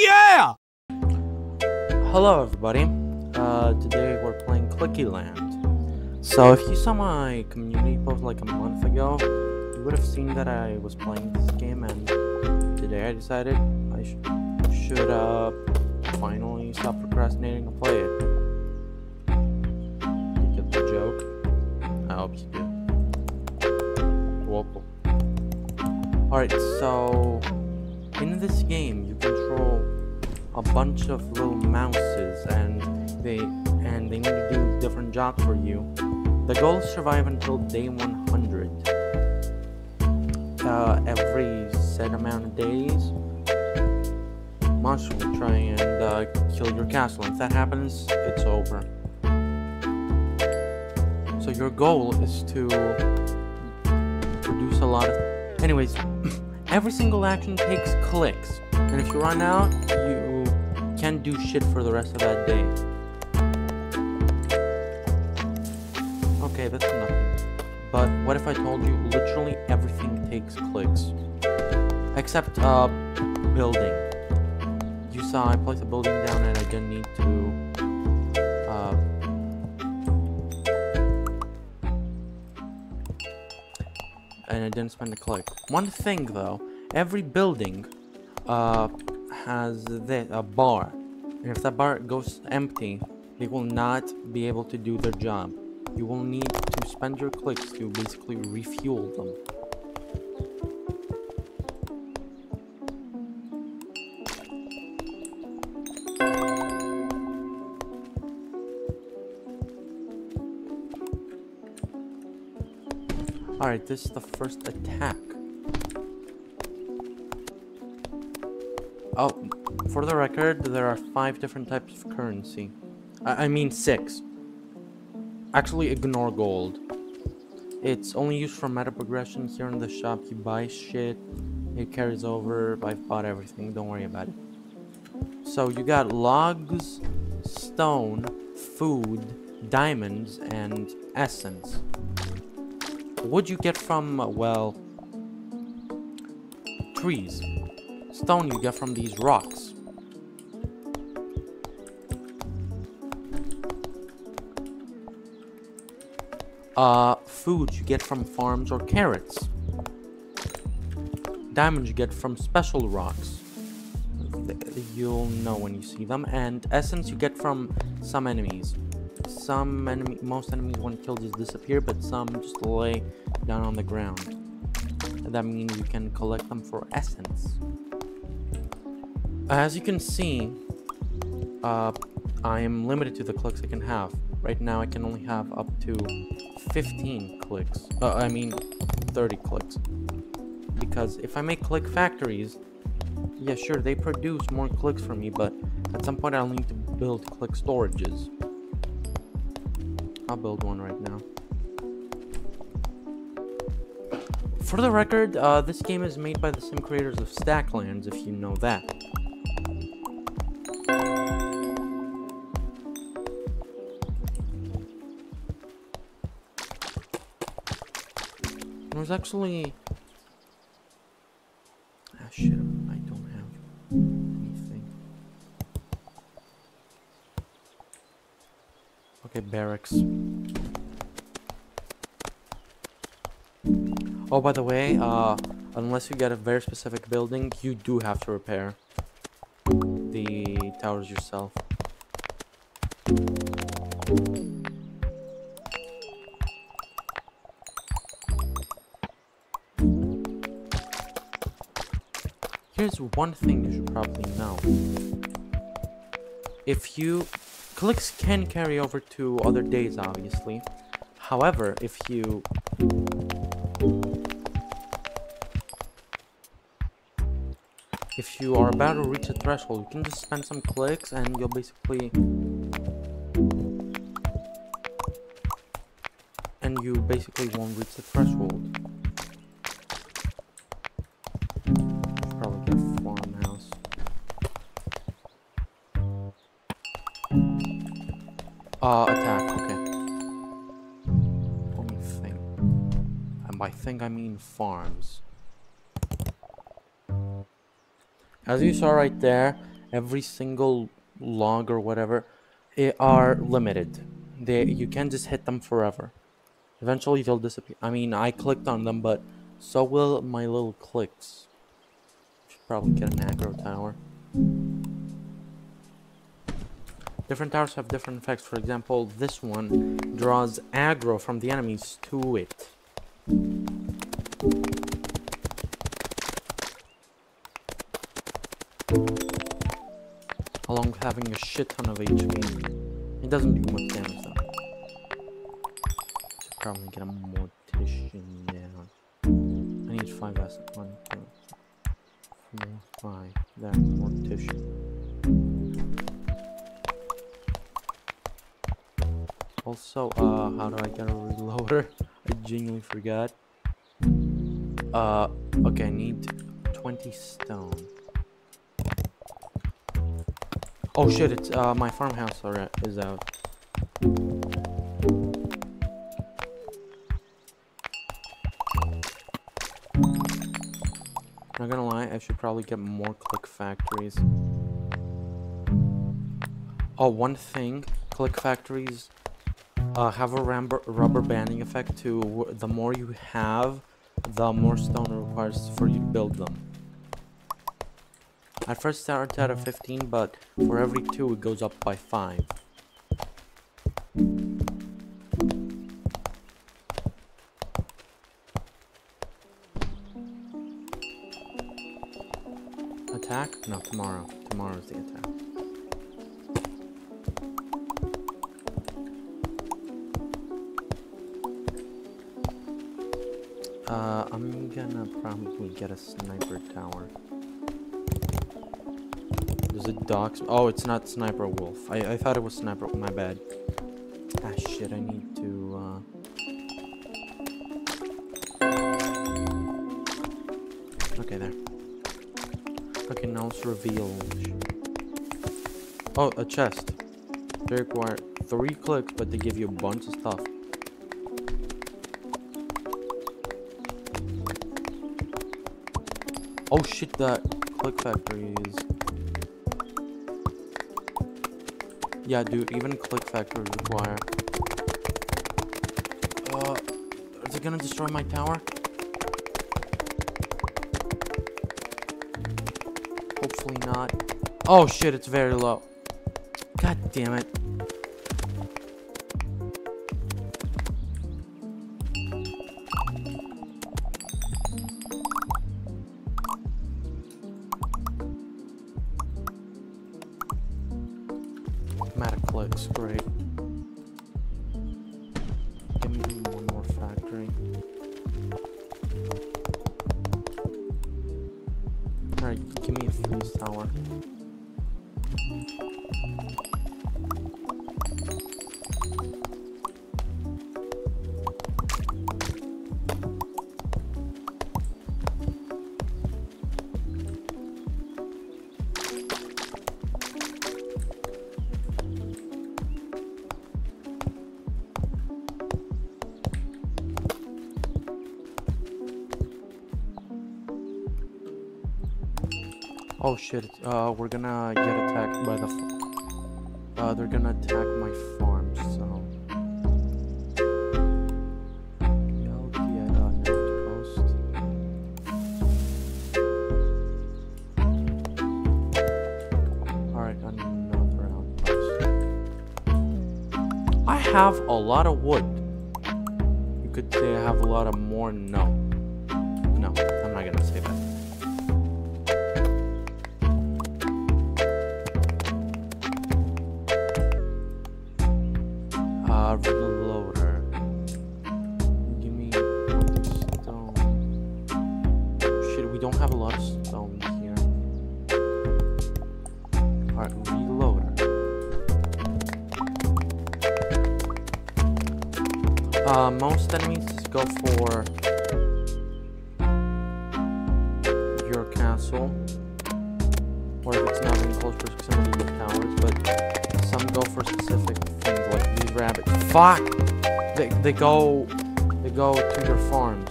yeah! Hello everybody. Uh, today we're playing Clicky Land. So if you saw my community post like a month ago, you would have seen that I was playing this game and today I decided I sh should uh, finally stop procrastinating and play it. You get the joke? I hope you do. Alright, so in this game you control a bunch of little mouses and they and they need to do different jobs for you. The goal is survive until day 100. Uh, every set amount of days, monster will try and uh, kill your castle. If that happens, it's over. So your goal is to produce a lot of. Anyways, every single action takes clicks, and if you run out, you can't do shit for the rest of that day. Okay, that's nothing. But what if I told you literally everything takes clicks? Except, uh, building. You saw I placed a building down and I didn't need to, uh, and I didn't spend a click. One thing though, every building, uh, has the, a bar. And if that bar goes empty, they will not be able to do their job. You will need to spend your clicks to basically refuel them. Alright, this is the first attack. Oh, for the record, there are five different types of currency. I, I mean six. Actually, ignore gold. It's only used for meta progression. Here in the shop, you buy shit. It carries over. I've bought everything. Don't worry about it. So you got logs, stone, food, diamonds, and essence. Wood you get from, uh, well, trees. Stone you get from these rocks. Uh, food you get from farms or carrots. Diamonds you get from special rocks. You'll know when you see them. And essence you get from some enemies. Some enemy, most enemies when killed just disappear, but some just lay down on the ground. And that means you can collect them for essence. As you can see, uh, I am limited to the clicks I can have. Right now I can only have up to 15 clicks. Uh, I mean 30 clicks. Because if I make click factories, yeah sure they produce more clicks for me, but at some point I'll need to build click storages. I'll build one right now. For the record, uh, this game is made by the sim creators of Stacklands, if you know that. Actually... Ah shit, I don't have anything. Okay, barracks. Oh, by the way, uh, unless you get a very specific building, you do have to repair the towers yourself. Here's one thing you should probably know. If you... Clicks can carry over to other days, obviously. However, if you... If you are about to reach a threshold, you can just spend some clicks and you'll basically... And you basically won't reach the threshold. Think I mean farms. As you saw right there, every single log or whatever eh, are limited. They you can't just hit them forever. Eventually they'll disappear. I mean, I clicked on them, but so will my little clicks. Should probably get an aggro tower. Different towers have different effects. For example, this one draws aggro from the enemies to it. Along with having a shit ton of HP. It doesn't do much damage though. Should probably get a mortician now. I need five assets. One, two, four, five. There, mortician. Also, uh, how do I get a reloader? I genuinely forgot. Uh, okay, I need 20 stone. Oh shit, it's, uh, my farmhouse is out. Not gonna lie, I should probably get more click factories. Oh, one thing, click factories uh, have a rubber, banding effect to the more you have, the more stone it requires for you to build them. I first started at a 15, but for every 2 it goes up by 5. Attack? No, tomorrow. Tomorrow's the attack. Uh, I'm gonna probably get a sniper tower. It dox? Oh, it's not sniper wolf. I, I thought it was sniper. My bad. Ah, shit. I need to. Uh... Okay, there. Okay, now let's reveal. Oh, a chest. They require three clicks, but they give you a bunch of stuff. Oh shit, that click factory is... Yeah, dude, even click factories require... Uh, is it gonna destroy my tower? Hopefully not. Oh shit, it's very low. God damn it. Alright, give me a freeze tower. Oh shit, uh, we're gonna get attacked by the... Uh, they're gonna attack my farm, so... Alright, another outpost. I have a lot of wood. You could say I have a lot of more, no. Reloader. Give me stone. Shit, we don't have a lot of stone here. Alright, reloader. Uh, most enemies just go for Fuck. They, they go... They go to their farms.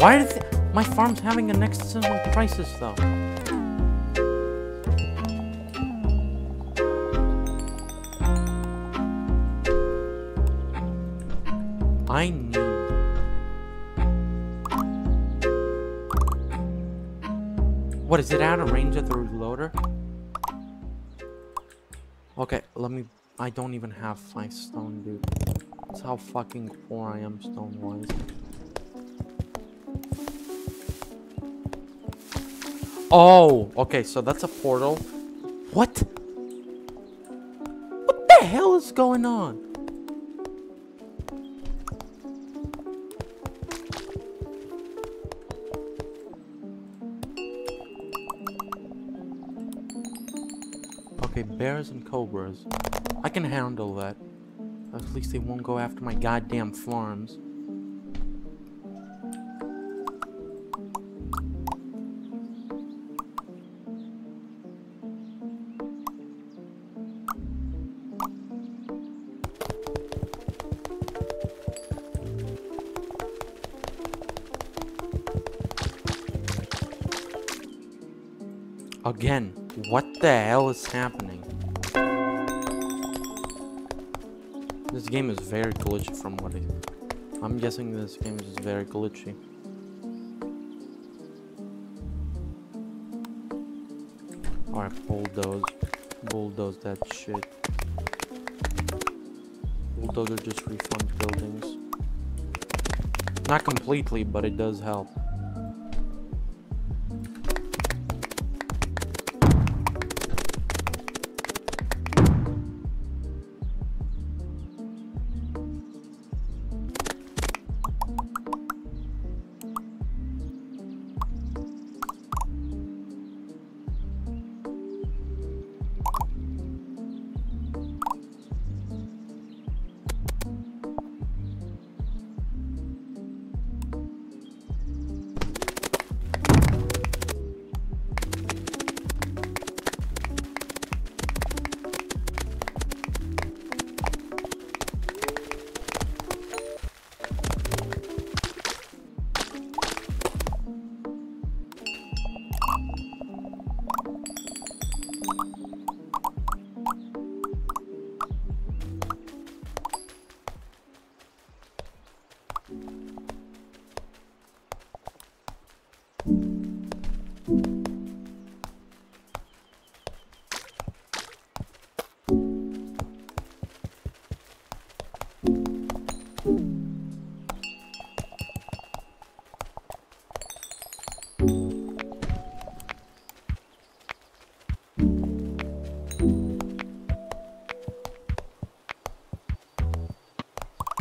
Why did My farm's having a next crisis, though. I need... What, is it out of range of the loader? Okay, let me I don't even have five stone, dude. That's how fucking poor I am stone wise. Oh, okay, so that's a portal. What? What the hell is going on? Okay, bears and cobras. I can handle that. At least they won't go after my goddamn farms. Again, what the hell is happening? This game is very glitchy from what I... I'm guessing this game is very glitchy. Alright, bulldoze. Bulldoze that shit. Bulldozer just refund buildings. Not completely, but it does help.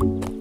you.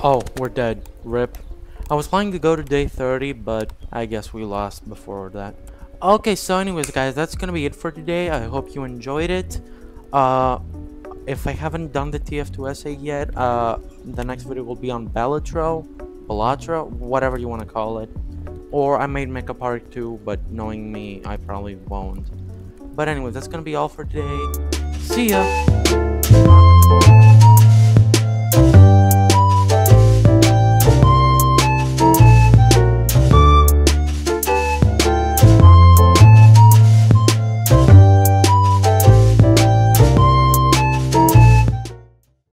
Oh, we're dead. Rip. I was planning to go to day 30, but I guess we lost before that. Okay, so anyways, guys, that's gonna be it for today. I hope you enjoyed it. Uh, if I haven't done the TF2 essay yet, uh, the next video will be on Balatro, Balatra, whatever you want to call it. Or I might make a part 2, but knowing me, I probably won't. But anyways, that's gonna be all for today. See ya!